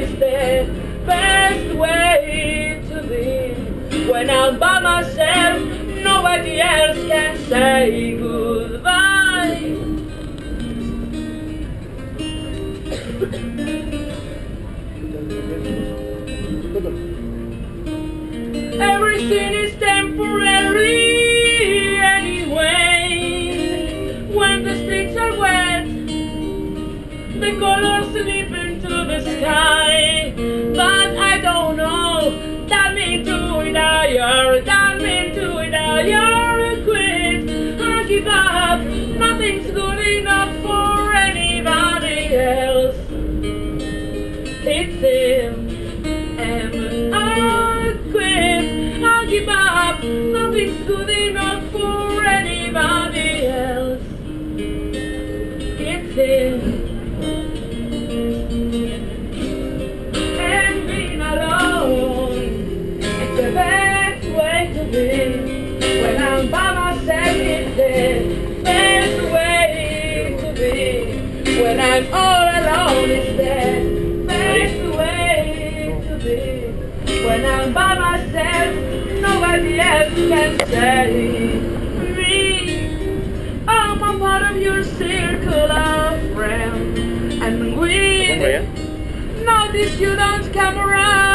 is the best way to be. When I'm by myself, nobody else can say goodbye. Everything is there. The colors slip into the sky. But I don't know, that means to it higher, that means to it higher. Quit, I give up, nothing's good enough for anybody else. It's him. And I quit, I give up, nothing's good enough for anybody else. It's him. When I'm all alone, it's the best way to be. When I'm by myself, nobody else can say me. I'm a part of your circle of friends, and we. Notice you don't come around.